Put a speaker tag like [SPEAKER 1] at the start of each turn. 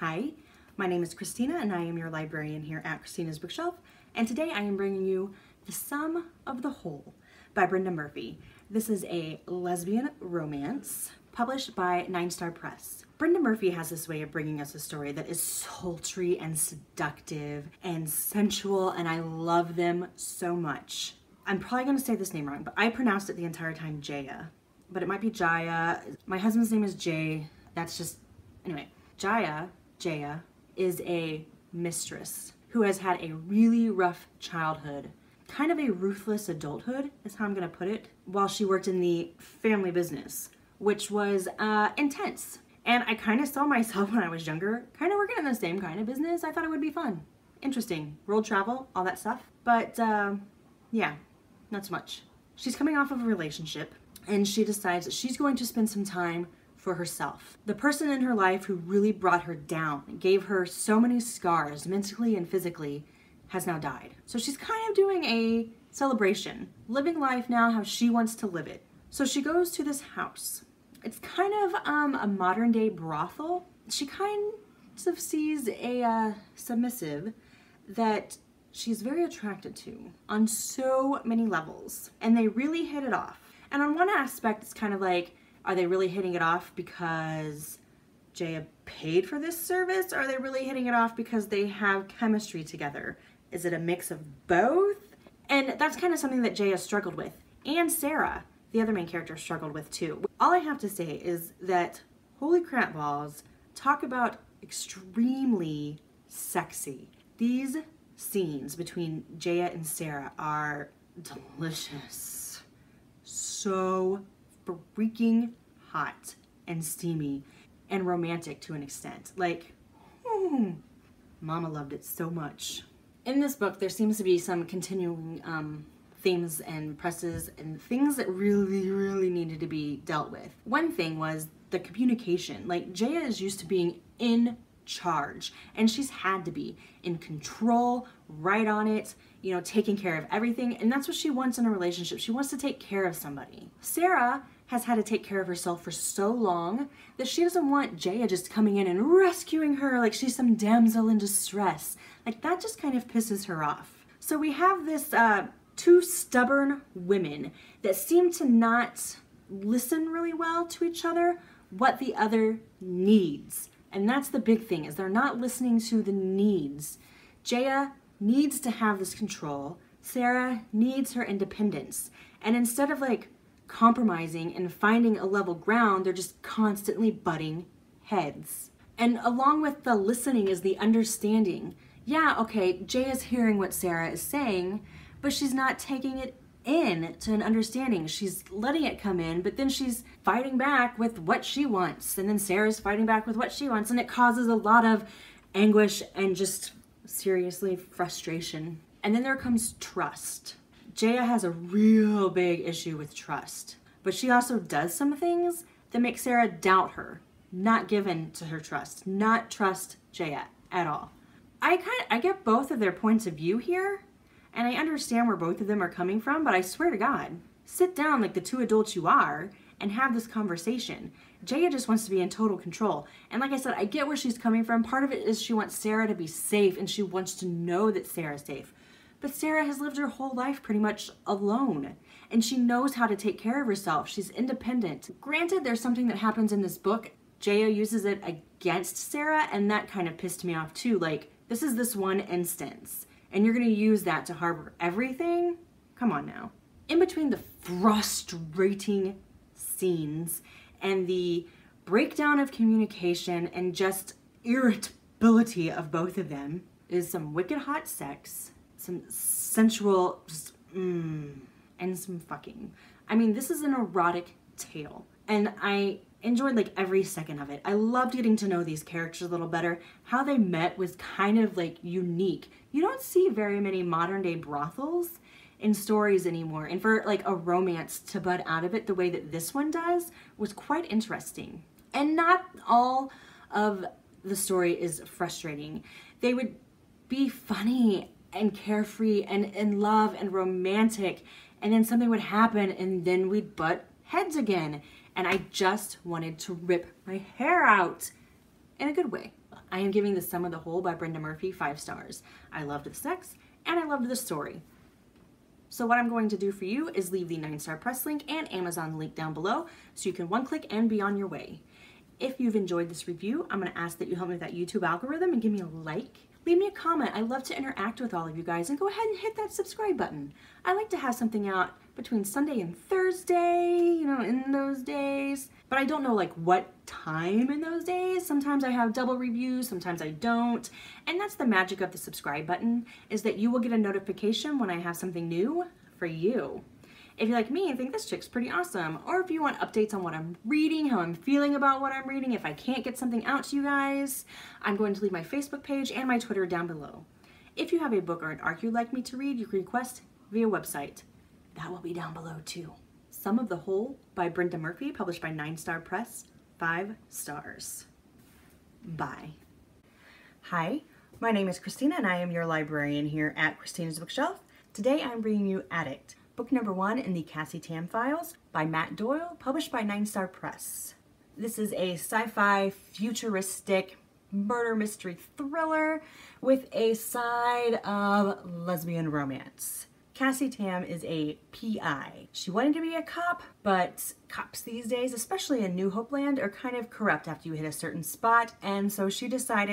[SPEAKER 1] Hi, my name is Christina and I am your librarian here at Christina's Bookshelf and today I am bringing you The Sum of the Whole by Brenda Murphy. This is a lesbian romance published by NineStar Press. Brenda Murphy has this way of bringing us a story that is sultry and seductive and sensual and I love them so much. I'm probably going to say this name wrong, but I pronounced it the entire time Jaya. But it might be Jaya. My husband's name is Jay. That's just, anyway. Jaya Jaya is a mistress who has had a really rough childhood, kind of a ruthless adulthood, is how I'm to put it, while she worked in the family business, which was uh, intense. And I kind of saw myself when I was younger, kind of working in the same kind of business. I thought it would be fun, interesting, world travel, all that stuff. But uh, yeah, not so much. She's coming off of a relationship and she decides that she's going to spend some time for herself. The person in her life who really brought her down, gave her so many scars mentally and physically, has now died. So she's kind of doing a celebration, living life now how she wants to live it. So she goes to this house. It's kind of um, a modern day brothel. She kind of sees a uh, submissive that she's very attracted to on so many levels. And they really hit it off. And on one aspect, it's kind of like, are they really hitting it off because Jaya paid for this service? Or are they really hitting it off because they have chemistry together? Is it a mix of both? And that's kind of something that Jaya struggled with. And Sarah, the other main character, struggled with too. All I have to say is that Holy Crap Balls talk about extremely sexy. These scenes between Jaya and Sarah are delicious. So freaking hot and steamy and romantic to an extent. Like, hmm, Mama loved it so much. In this book, there seems to be some continuing um, themes and presses and things that really, really needed to be dealt with. One thing was the communication. Like, Jaya is used to being in charge and she's had to be in control, right on it, you know, taking care of everything. And that's what she wants in a relationship. She wants to take care of somebody. Sarah has had to take care of herself for so long that she doesn't want Jaya just coming in and rescuing her like she's some damsel in distress. Like that just kind of pisses her off. So we have this uh, two stubborn women that seem to not listen really well to each other what the other needs. And that's the big thing is they're not listening to the needs. Jaya needs to have this control. Sarah needs her independence. And instead of like compromising and finding a level ground, they're just constantly butting heads. And along with the listening is the understanding. Yeah, okay, Jay is hearing what Sarah is saying, but she's not taking it in to an understanding. She's letting it come in, but then she's fighting back with what she wants. And then Sarah's fighting back with what she wants. And it causes a lot of anguish and just seriously frustration. And then there comes trust. Jaya has a real big issue with trust, but she also does some things that make Sarah doubt her, not given to her trust, not trust Jaya at all. I kind of, I get both of their points of view here, and I understand where both of them are coming from, but I swear to God, sit down like the two adults you are and have this conversation. Jaya just wants to be in total control. And like I said, I get where she's coming from. Part of it is she wants Sarah to be safe and she wants to know that Sarah's safe. But Sarah has lived her whole life pretty much alone, and she knows how to take care of herself. She's independent. Granted, there's something that happens in this book. Jaya uses it against Sarah, and that kind of pissed me off too. Like, this is this one instance, and you're gonna use that to harbor everything? Come on now. In between the frustrating scenes and the breakdown of communication and just irritability of both of them is some wicked hot sex some sensual, just, mm, and some fucking. I mean, this is an erotic tale, and I enjoyed like every second of it. I loved getting to know these characters a little better. How they met was kind of like unique. You don't see very many modern day brothels in stories anymore. And for like a romance to bud out of it the way that this one does was quite interesting. And not all of the story is frustrating. They would be funny and carefree and in love and romantic and then something would happen and then we'd butt heads again and I just wanted to rip my hair out. in a good way. I am giving The Sum of the Whole by Brenda Murphy five stars. I loved the sex and I loved the story. So what I'm going to do for you is leave the NineStar press link and Amazon link down below so you can one click and be on your way. If you've enjoyed this review, I'm going to ask that you help me with that YouTube algorithm and give me a like. Leave me a comment. I love to interact with all of you guys and go ahead and hit that subscribe button. I like to have something out between Sunday and Thursday, you know, in those days. But I don't know like what time in those days. Sometimes I have double reviews, sometimes I don't. And that's the magic of the subscribe button is that you will get a notification when I have something new for you. If you're like me and think this chick's pretty awesome, or if you want updates on what I'm reading, how I'm feeling about what I'm reading, if I can't get something out to you guys, I'm going to leave my Facebook page and my Twitter down below. If you have a book or an arc you'd like me to read, you can request via website. That will be down below too. Sum of the Whole by Brenda Murphy, published by NineStar Press, five stars. Bye. Hi, my name is Christina and I am your librarian here at Christina's Bookshelf. Today I'm bringing you Addict, book number one in the Cassie Tam Files by Matt Doyle, published by NineStar Press. This is a sci-fi futuristic murder mystery thriller with a side of lesbian romance. Cassie Tam is a PI. She wanted to be a cop, but cops these days, especially in New Hope Land, are kind of corrupt after you hit a certain spot, and so she decided